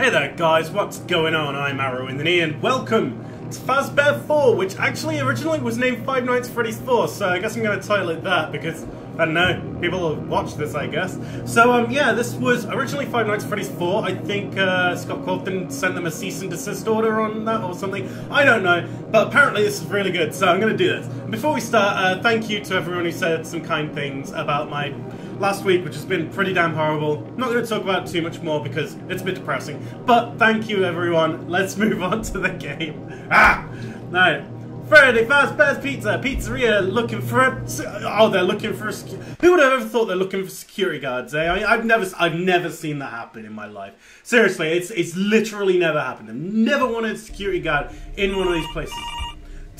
Hey there guys, what's going on? I'm Arrow in the Knee and welcome to Fazbear 4, which actually originally was named Five Nights at Freddy's 4, so I guess I'm going to title it that because, I don't know, people will watch this I guess. So um, yeah, this was originally Five Nights at Freddy's 4, I think uh, Scott Cawthon sent them a cease and desist order on that or something, I don't know, but apparently this is really good, so I'm going to do this. Before we start, uh, thank you to everyone who said some kind things about my last week, which has been pretty damn horrible. I'm not going to talk about too much more because it's a bit depressing. But thank you, everyone. Let's move on to the game. Ah! Now, Freddy Fazbear's Pizza, pizzeria looking for a... Oh, they're looking for a... Who would have ever thought they're looking for security guards, eh? I, have never I've never seen that happen in my life. Seriously, it's, it's literally never happened. I've never wanted a security guard in one of these places.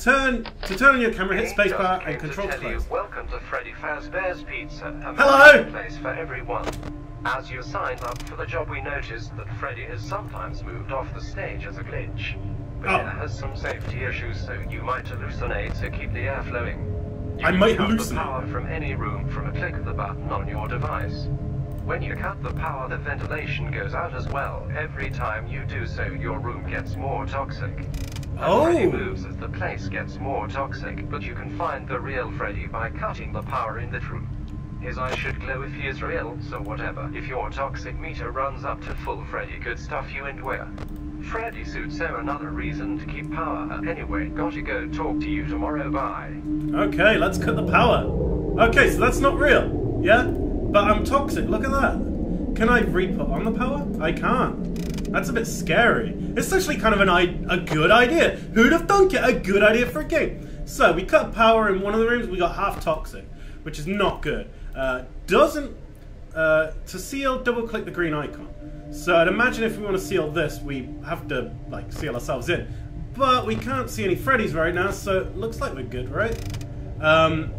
Turn to turn on your camera, hit spacebar and control to close. welcome to Freddy Fazbear's Pizza, a Hello! place for everyone. As you signed up for the job, we noticed that Freddy has sometimes moved off the stage as a glitch. But Oh. it has some safety issues, so you might hallucinate to keep the air flowing. You I might hallucinate. the power from any room from a click of the button on your device. When you cut the power, the ventilation goes out as well. Every time you do so, your room gets more toxic. Oh. Freddy moves as the place gets more toxic, but you can find the real Freddy by cutting the power in that room. His eyes should glow if he is real, so whatever. If your toxic meter runs up to full, Freddy could stuff you into where? Freddy suits are another reason to keep power. Anyway, gotta go talk to you tomorrow, bye. Okay, let's cut the power. Okay, so that's not real. Yeah? But I'm toxic, look at that. Can I re-put on the power? I can't. That's a bit scary. It's actually kind of an I a good idea. Who'd have thunk it? A good idea for a game. So, we cut power in one of the rooms, we got half toxic, which is not good. Uh, doesn't... Uh, to seal, double click the green icon. So I'd imagine if we want to seal this, we have to, like, seal ourselves in. But we can't see any Freddy's right now, so looks like we're good, right? Um,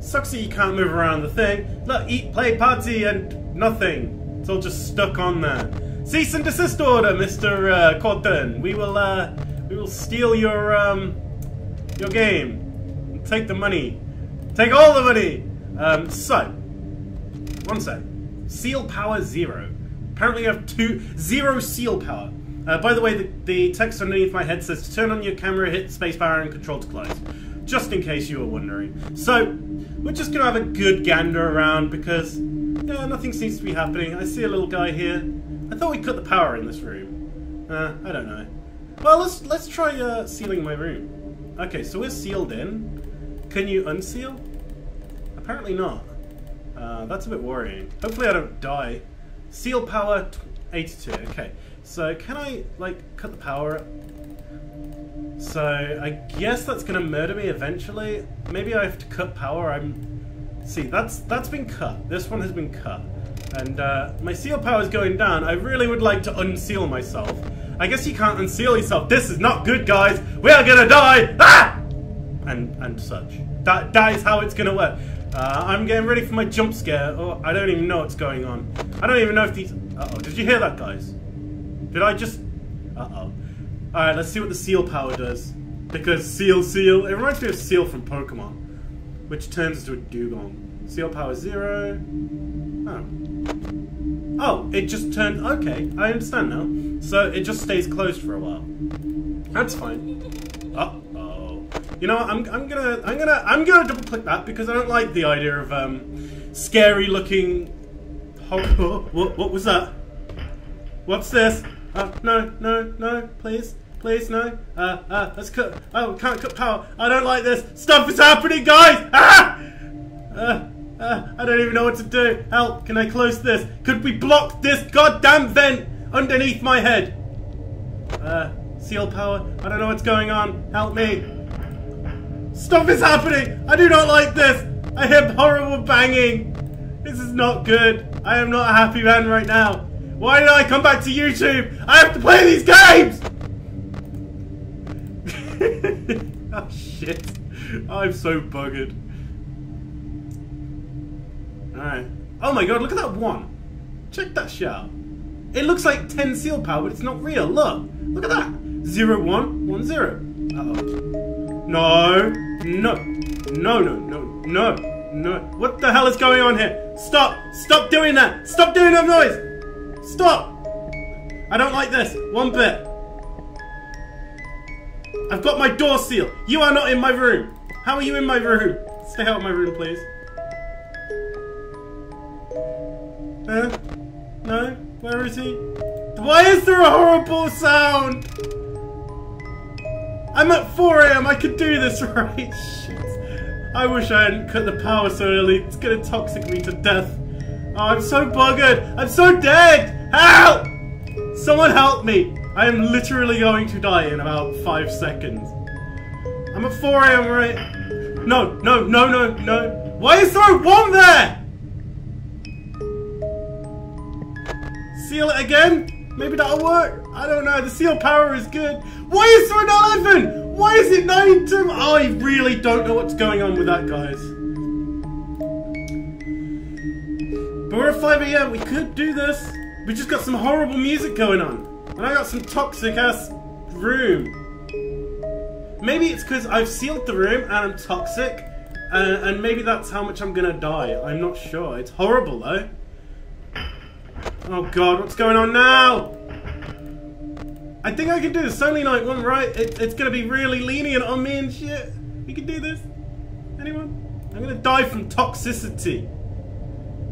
sucks that you can't move around the thing. Look, eat, play, party, and nothing. It's all just stuck on there. Cease and desist order, Mr. Uh, Cawthon. We will, uh, we will steal your, um, your game. Take the money. Take all the money! Um, so, one sec. Seal power zero. Apparently you have two, zero seal power. Uh, by the way, the, the text underneath my head says to turn on your camera, hit spacebar and control to close. Just in case you were wondering. So, we're just gonna have a good gander around because, yeah, nothing seems to be happening. I see a little guy here. I thought we cut the power in this room. Uh, I don't know. Well, let's let's try uh, sealing my room. Okay, so we're sealed in. Can you unseal? Apparently not. Uh, that's a bit worrying. Hopefully I don't die. Seal power 82. Okay. So can I, like, cut the power? So I guess that's going to murder me eventually. Maybe I have to cut power. I'm... See, that's that's been cut. This one has been cut. And uh, my seal power is going down. I really would like to unseal myself. I guess you can't unseal yourself. This is not good, guys. We are to die. Ah! and and such. That that is how it's gonna work. Uh, I'm getting ready for my jump scare. Oh, I don't even know what's going on. I don't even know if these. Uh oh, did you hear that, guys? Did I just? Uh oh. All right, let's see what the seal power does. Because Seel, seal. It reminds me of seal from Pokemon, which turns into a Dewgong. Seal power zero. Oh. Oh, it just turned. Okay, I understand now. So it just stays closed for a while. That's fine. Oh. You know? I'm, I'm gonna I'm gonna I'm gonna double click that because I don't like the idea of um scary looking. Horror. What what was that? What's this? Uh, no no no please please no. Uh uh let's cut. Oh can't cut power. I don't like this. Stuff is happening, guys. Ah! Uh, uh, I don't even know what to do. Help! Can I close this? Could we block this goddamn vent underneath my head? Uh, seal power. I don't know what's going on. Help me. Stuff is happening! I do not like this! I hear horrible banging! This is not good. I am not a happy man right now. Why did I come back to YouTube? I have to play these games! oh shit. I'm so buggered. Alright. Oh my god, look at that one. Check that shit out. It looks like 10 seal power, but it's not real. Look. Look at that. 0, 1, 1, 0. Uh-oh. No. No. No, no, no, no, no. What the hell is going on here? Stop. Stop doing that. Stop doing that noise. Stop. I don't like this. One bit. I've got my door sealed. You are not in my room. How are you in my room? Stay out of my room, please. Uh, no? Where is he? Why is there a horrible sound? I'm at 4 a.m. I could do this, right? Shit. I wish I hadn't cut the power so early. It's gonna toxic me to death. Oh, I'm so buggered. I'm so dead. Help! Someone help me. I am literally going to die in about five seconds. I'm at 4 a.m. right? No, no, no, no, no. Why is there a one there? Seal it again? Maybe that'll work. I don't know. The seal power is good. Why is there an 11? Why is it 9 to... Oh, I really don't know what's going on with that, guys. But we're at 5 a.m. We could do this. We just got some horrible music going on. And I got some toxic-ass room. Maybe it's because I've sealed the room and I'm toxic. Uh, and maybe that's how much I'm gonna die. I'm not sure. It's horrible, though. Oh god, what's going on now? I think I can do this. It's only night one, right? It, it's gonna be really lenient on me and shit. We can do this. Anyone? I'm gonna die from toxicity.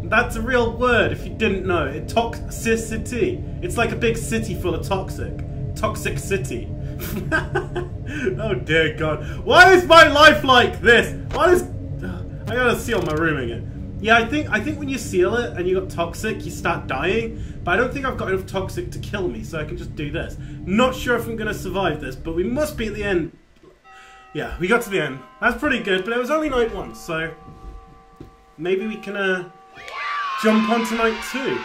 That's a real word if you didn't know. It toxicity. It's like a big city full of toxic. Toxic city. oh dear god. Why is my life like this? Why is I gotta seal my room again. Yeah, I think I think when you seal it and you got toxic, you start dying. But I don't think I've got enough toxic to kill me, so I can just do this. Not sure if I'm gonna survive this, but we must be at the end. Yeah, we got to the end. That's pretty good, but it was only night one, so maybe we can uh, jump on to night two.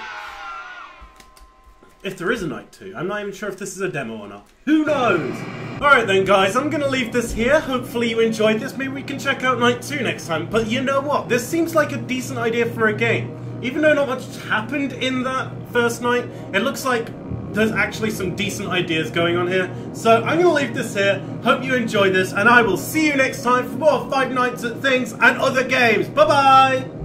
If there is a night two. I'm not even sure if this is a demo or not. Who knows? Alright then guys, I'm gonna leave this here. Hopefully you enjoyed this. Maybe we can check out night two next time. But you know what? This seems like a decent idea for a game. Even though not much happened in that first night, it looks like there's actually some decent ideas going on here. So I'm gonna leave this here. Hope you enjoyed this, and I will see you next time for more Five Nights at Things and other games. Bye bye!